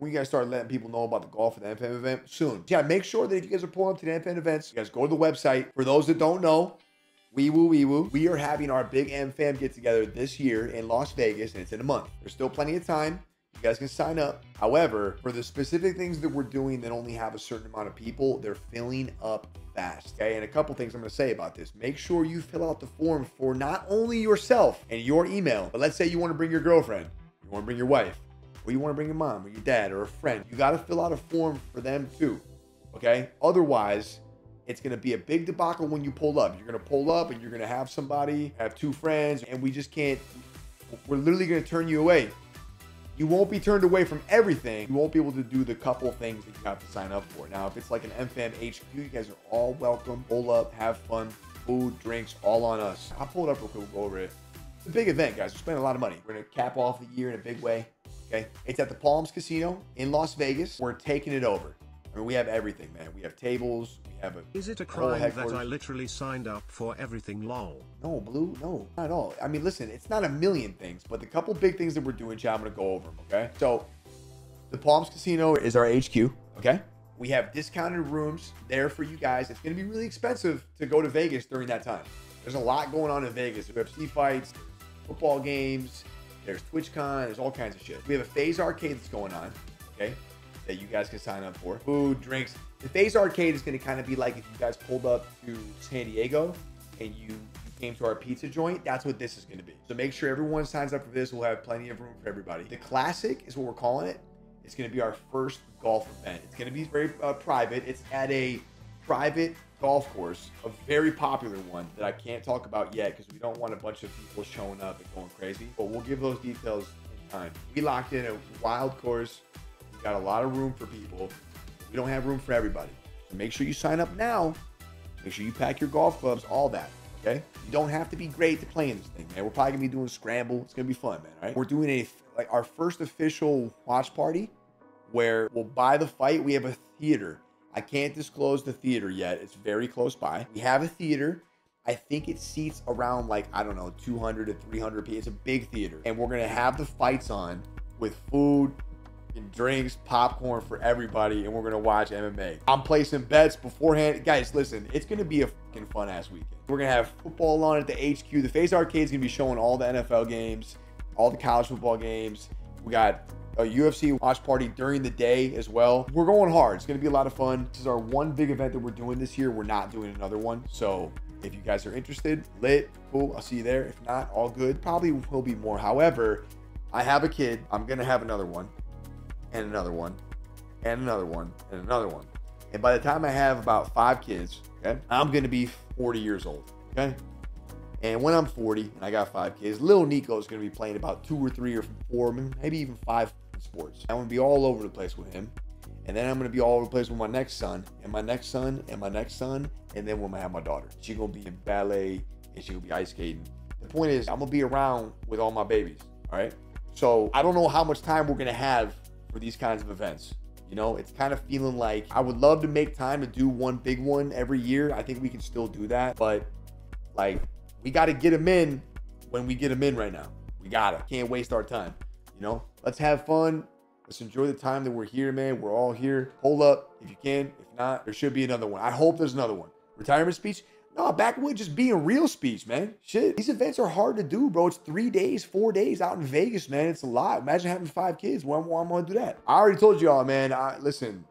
we gotta start letting people know about the golf and the MFAM event soon. Yeah, make sure that if you guys are pulling up to the MFAM events, you guys go to the website. For those that don't know, Wee woo, wee woo. We are having our big M fam get together this year in Las Vegas, and it's in a month. There's still plenty of time. You guys can sign up. However, for the specific things that we're doing that only have a certain amount of people, they're filling up fast. Okay, and a couple things I'm gonna say about this. Make sure you fill out the form for not only yourself and your email, but let's say you want to bring your girlfriend, you want to bring your wife, or you want to bring your mom or your dad or a friend. You got to fill out a form for them too. Okay, otherwise it's going to be a big debacle when you pull up. You're going to pull up and you're going to have somebody, have two friends, and we just can't, we're literally going to turn you away. You won't be turned away from everything. You won't be able to do the couple things that you have to sign up for. Now, if it's like an MFAM HQ, you guys are all welcome. Pull up, have fun, food, drinks, all on us. I'll pull it up real quick. We'll go over it. It's a big event, guys. We're spending a lot of money. We're going to cap off the year in a big way. Okay. It's at the Palms Casino in Las Vegas. We're taking it over. I mean, we have everything, man. We have tables. We have a. Is it a crime that I literally signed up for everything lol? No, Blue, no, not at all. I mean, listen, it's not a million things, but the couple big things that we're doing, Chad, I'm going to go over them, okay? So, the Palms Casino is our HQ, okay? We have discounted rooms there for you guys. It's going to be really expensive to go to Vegas during that time. There's a lot going on in Vegas. We have sea fights, football games, there's TwitchCon, there's all kinds of shit. We have a FaZe Arcade that's going on, okay? that you guys can sign up for. Food, drinks. The FaZe Arcade is going to kind of be like if you guys pulled up to San Diego and you, came to our pizza joint. That's what this is going to be. So make sure everyone signs up for this. We'll have plenty of room for everybody. The Classic is what we're calling it. It's going to be our first golf event. It's going to be very uh, private. It's at a private golf course, a very popular one that I can't talk about yet because we don't want a bunch of people showing up and going crazy. But we'll give those details in time. We locked in a wild course We got a lot of room for people. We don't have room for everybody. So make sure you sign up now. Make sure you pack your golf clubs, all that. Okay? You don't have to be great to play in this thing, man. We're probably gonna be doing scramble. It's gonna be fun, man. Right? We're doing a like our first official watch party where we'll buy the fight. We have a theater. I can't disclose the theater yet. It's very close by. We have a theater. I think it seats around like I don't know 200 to 300 people. It's a big theater, and we're gonna have the fights on with food, and drinks, popcorn for everybody, and we're gonna watch MMA. I'm placing bets beforehand. Guys, listen, it's gonna be a fucking fun ass weekend. We're gonna have football on at the HQ. The FaZe Arcade is gonna be showing all the NFL games, all the college football games. We got a UFC watch party during the day as well. We're going hard. It's gonna be a lot of fun. This is our one big event that we're doing this year. We're not doing another one. So if you guys are interested, lit, cool. I'll see you there. If not, all good. Probably will be more. However, I have a kid. I'm gonna have another one and another one, and another one, and another one. And by the time I have about five kids, okay, I'm going to be 40 years old. Okay. And when I'm 40 and I got five kids, little Nico is going to be playing about two or three or four, maybe even five sports. I'm to be all over the place with him. And then I'm to be all over the place with my next son, and my next son, and my next son. And then when I have my daughter, she's to be in ballet and she's to be ice skating. The point is, I'm to be around with all my babies. All right. So I don't know how much time we're to have for these kinds of events. You know, it's kind of feeling like I would love to make time to do one big one every year. I think we can still do that, but like we got to get them in when we get them in right now. We got to. Can't waste our time. You know, let's have fun. Let's enjoy the time that we're here, man. We're all here. Hold up if you can. If not, there should be another one. I hope there's another one. Retirement speech. No, backwood just being real speech, man. Shit. These events are hard to do, bro. It's three days, four days out in Vegas, man. It's a lot. Imagine having five kids. Why, why am I gonna do that? I already told y'all, man. I listen.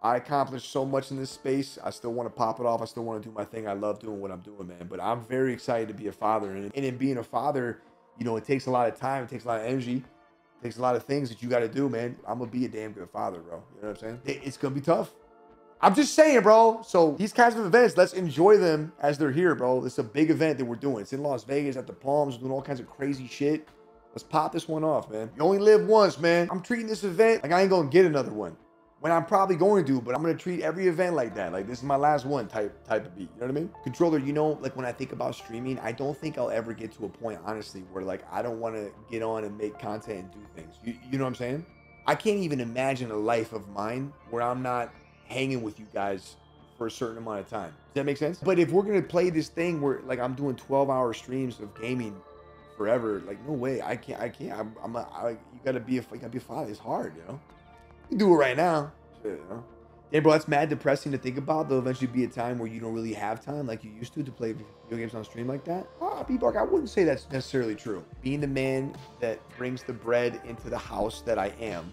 I accomplished so much in this space. I still want to pop it off. I still want to do my thing. I love doing what I'm doing, man. But I'm very excited to be a father. And, and in being a father, you know, it takes a lot of time. It takes a lot of energy. It takes a lot of things that you got to do, man. I'm gonna be a damn good father, bro. You know what I'm saying? It's gonna be tough. I'm just saying, bro. So these kinds of events, let's enjoy them as they're here, bro. It's a big event that we're doing. It's in Las Vegas at the Palms, doing all kinds of crazy shit. Let's pop this one off, man. You only live once, man. I'm treating this event like I ain't gonna get another one. When I'm probably going to, do, but I'm gonna treat every event like that. Like this is my last one type type of beat. You know what I mean? Controller, you know, like when I think about streaming, I don't think I'll ever get to a point, honestly, where like I don't want to get on and make content and do things. You, you know what I'm saying? I can't even imagine a life of mine where I'm not hanging with you guys for a certain amount of time. Does that make sense? But if we're gonna play this thing where like I'm doing 12 hour streams of gaming forever. Like, no way. I can't. I can't. I'm. I'm a, I, you gotta be a. You gotta be a father. It's hard, you know. You can do it right now. Know. Yeah, bro, that's mad depressing to think about. There'll eventually be a time where you don't really have time like you used to to play video games on stream like that. Ah, B-Bark, I wouldn't say that's necessarily true. Being the man that brings the bread into the house that I am,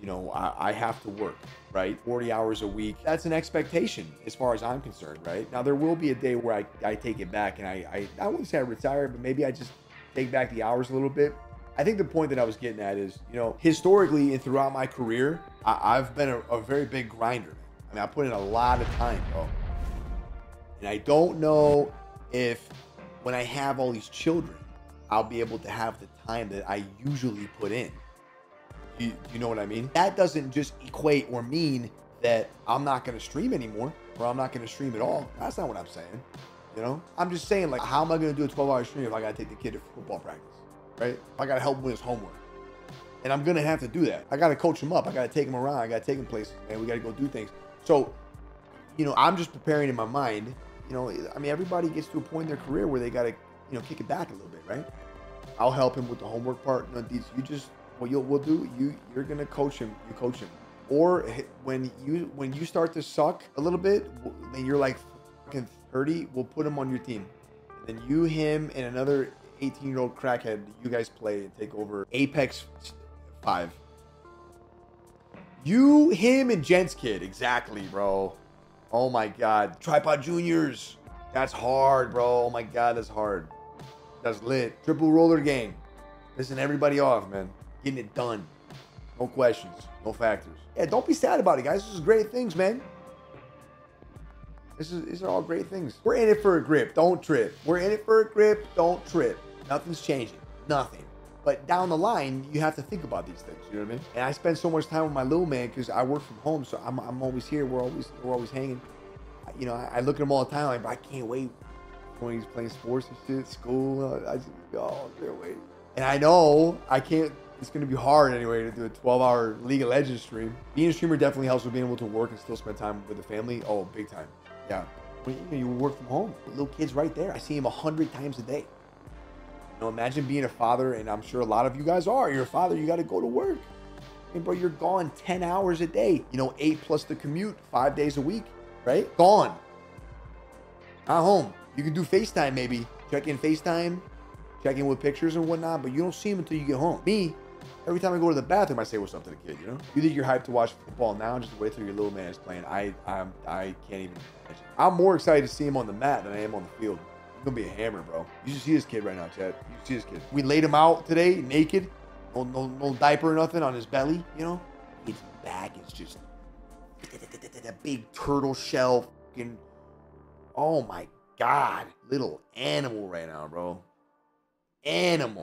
you know, I, I have to work, right? 40 hours a week. That's an expectation as far as I'm concerned, right? Now, there will be a day where I, I take it back and I, I, I wouldn't say I retire, but maybe I just take back the hours a little bit. I think the point that I was getting at is, you know, historically and throughout my career, I, have been a, a, very big grinder. I mean, I put in a lot of time, bro. And I don't know if when I have all these children, I'll be able to have the time that I usually put in. You, you know what I mean? That doesn't just equate or mean that I'm not going to stream anymore or I'm not going to stream at all. That's not what I'm saying. You know, I'm just saying, like, how am I going to do a 12 hour stream if I got to take the kid to football practice? Right? I got to help him with his homework. And I'm to have to do that. I got to coach him up. I got to take him around. I got to take him places. And we got to go do things. So, you know, I'm just preparing in my mind. You know, I mean, everybody gets to a point in their career where they got to, you know, kick it back a little bit, right? I'll help him with the homework part. Know, these, you just, what you'll we'll do, you you're gonna coach him. You coach him. Or when you when you start to suck a little bit, then you're like fucking 30. We'll put him on your team. And then you, him, and another 18 year old crackhead, you guys play and take over Apex 5. You, him, and Gents Kid. Exactly, bro. Oh my god. Tripod Juniors. That's hard, bro. Oh my god, that's hard. That's lit. Triple roller game. Pissing everybody off, man. Getting it done. No questions. No factors. Yeah, don't be sad about it, guys. This is great things, man. This is these are all great things. We're in it for a grip. Don't trip. We're in it for a grip. Don't trip. Nothing's changing. Nothing. But down the line, you have to think about these things. You know what I mean? And I spend so much time with my little man because I work from home, so I'm, I'm always here. We're always we're always hanging. You know, I, I look at him all the time. Like, I can't wait when he's playing sports and shit, school. Uh, I just, oh, can't wait. And I know I can't. It's going to be hard anyway to do a 12-hour League of Legends stream. Being a streamer definitely helps with being able to work and still spend time with the family. Oh, big time. Yeah. When you, work from home, little kid's right there. I see him a hundred times a day. Know, imagine being a father, and I'm sure a lot of you guys are. You're a father, you got to go to work. And bro, you're gone 10 hours a day. You know, eight plus the commute, five days a week, right? Gone. Not home. You can do FaceTime maybe. Check in FaceTime, check in with pictures and whatnot, but you don't see him until you get home. Me, every time I go to the bathroom, I say what's up to the kid, you know? You think you're hyped to watch football now, just wait till your little man is playing. I I'm I can't even imagine. I'm more excited to see him on the mat than I am on the field gonna be a hammer, bro. You should see this kid right now, Chad. You see this kid. We laid him out today, naked, no, no, no diaper or nothing on his belly. You know, his back is just that big turtle shell. Fucking, oh my god, little animal right now, bro. Animal.